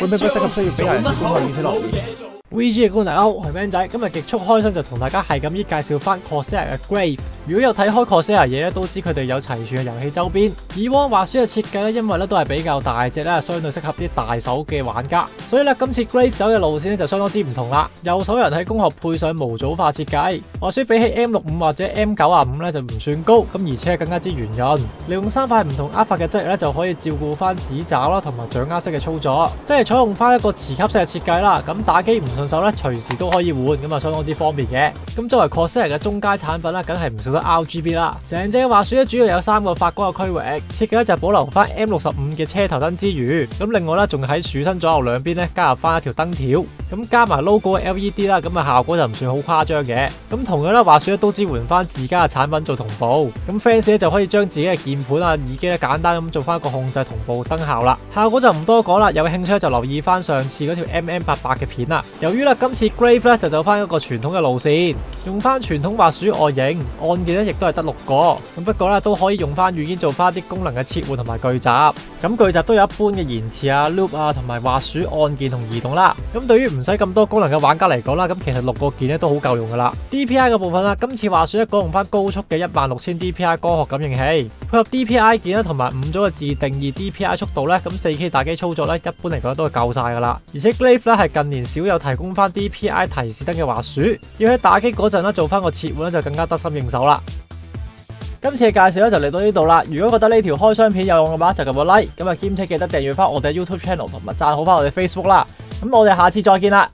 會唔會不適合需要比較人士公開顯示落 VG 嘅觀眾大家好，我係 Man 仔，今日極速開箱就同大家係咁依介紹翻 Corsair 嘅 Grave。如果有睇開 Corsair 嘢咧，都知佢哋有齊全嘅遊戲周邊。以往滑鼠嘅設計咧，因為咧都係比較大隻咧，相對適合啲大手嘅玩家。所以咧，今次 Grave 走嘅路線咧就相當之唔同啦。右手人喺攻殼配上模組化設計，滑鼠比起 M 六五或者 M 九啊五咧就唔算高，咁而且更加之圓潤。利用三塊唔同握法嘅側翼咧，就可以照顧翻指爪啦同埋掌握式嘅操作，即係採用翻一個磁吸式嘅設計啦。咁打機唔順手咧，隨時都可以換，咁啊相當之方便嘅。咁作為 Corsair 嘅中階產品咧，梗係唔少得 RGB 啦。成只滑鼠咧主要有三个发光嘅区域，设计咧就保留翻 M 六十五嘅车头灯之余，咁另外咧仲喺鼠身左右两边咧加入翻一条灯条，咁加埋 logo 嘅 LED 啦，咁啊效果就唔算好誇張嘅。咁同樣咧滑鼠咧都支援翻自家嘅產品做同步，咁 fans 咧就可以將自己嘅鍵盤啊、耳機咧簡單咁做翻一個控制同步燈效啦。效果就唔多講啦，有興趣就留意翻上次嗰條 MM 八八嘅片啦。由於咧今次 Grave 咧就走翻一個傳統嘅路線，用翻傳統滑鼠外形，按鍵咧亦都係得六個，咁不過咧都可以用翻語音做翻啲功能嘅切換同埋聚集，咁聚集都有一般嘅延遲啊、loop 啊同埋滑鼠按鍵同移動啦。咁對於唔使咁多功能嘅玩家嚟講啦，咁其實六個鍵咧都好夠用噶啦。DPI 嘅部分啦，今次滑鼠咧改用翻高速嘅一萬六千 DPI 光學感應器，配合 DPI 鍵啦同埋五组嘅自定義 DPI 速度咧，咁四 K 打機操作咧一般嚟講都係夠晒噶啦。而且 Grave 咧係近年少有提供翻 DPI 提示燈嘅滑鼠，要喺打機嗰陣咧做翻個切换咧就更加得心應手啦。今次嘅介紹咧就嚟到呢度啦。如果覺得呢條開箱片有用嘅話，就撳個 like，咁啊兼且記得訂閱翻我哋 YouTube channel 同埋讚好翻我哋 Facebook 啦。咁我哋下次再见啦，